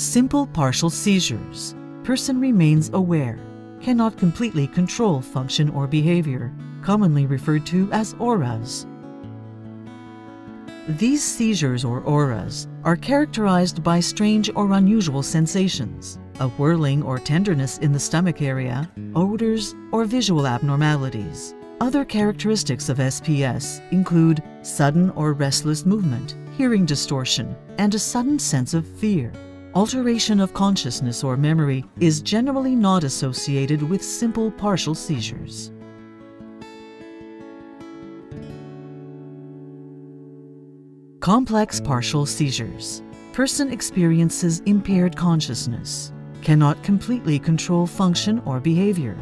Simple partial seizures. Person remains aware, cannot completely control function or behavior, commonly referred to as auras. These seizures or auras are characterized by strange or unusual sensations, a whirling or tenderness in the stomach area, odors, or visual abnormalities. Other characteristics of SPS include sudden or restless movement, hearing distortion, and a sudden sense of fear. Alteration of consciousness or memory is generally not associated with simple partial seizures. Complex partial seizures. Person experiences impaired consciousness, cannot completely control function or behavior.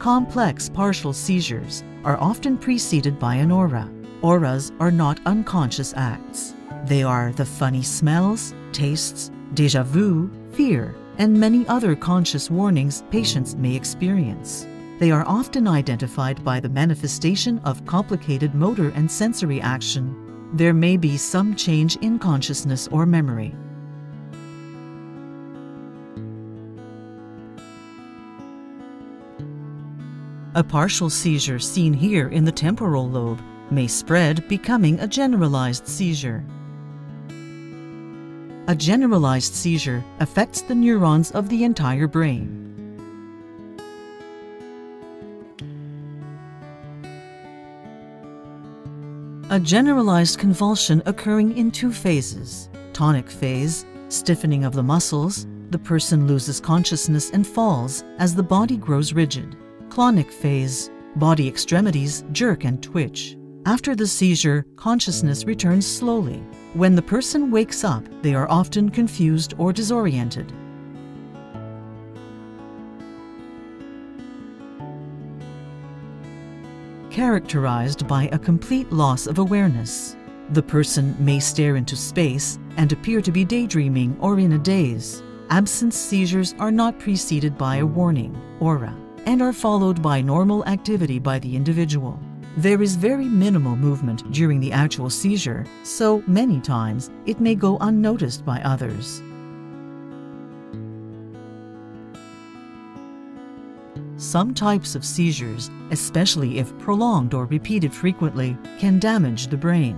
Complex partial seizures are often preceded by an aura. Auras are not unconscious acts. They are the funny smells, tastes, deja vu, fear, and many other conscious warnings patients may experience. They are often identified by the manifestation of complicated motor and sensory action. There may be some change in consciousness or memory. A partial seizure seen here in the temporal lobe may spread, becoming a generalized seizure. A generalized seizure affects the neurons of the entire brain. A generalized convulsion occurring in two phases. Tonic phase, stiffening of the muscles, the person loses consciousness and falls as the body grows rigid. Clonic phase, body extremities jerk and twitch. After the seizure, consciousness returns slowly. When the person wakes up, they are often confused or disoriented. characterized by a complete loss of awareness. The person may stare into space and appear to be daydreaming or in a daze. Absence seizures are not preceded by a warning, aura, and are followed by normal activity by the individual. There is very minimal movement during the actual seizure, so many times it may go unnoticed by others. Some types of seizures, especially if prolonged or repeated frequently, can damage the brain.